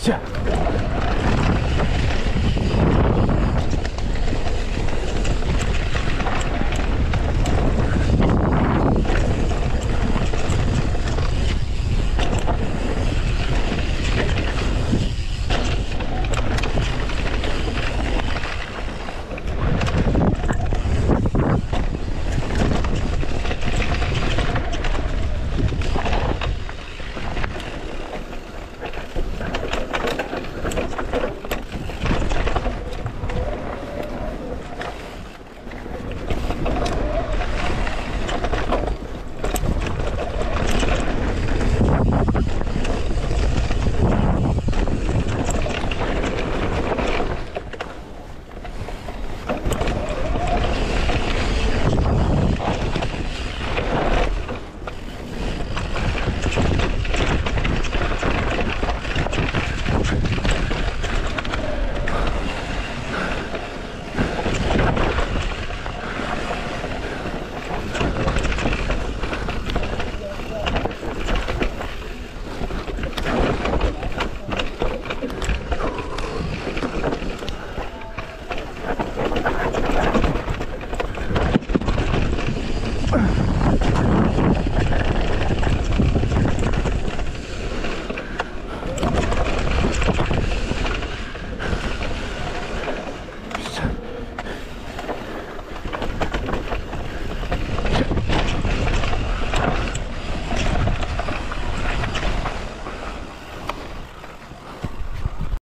谢。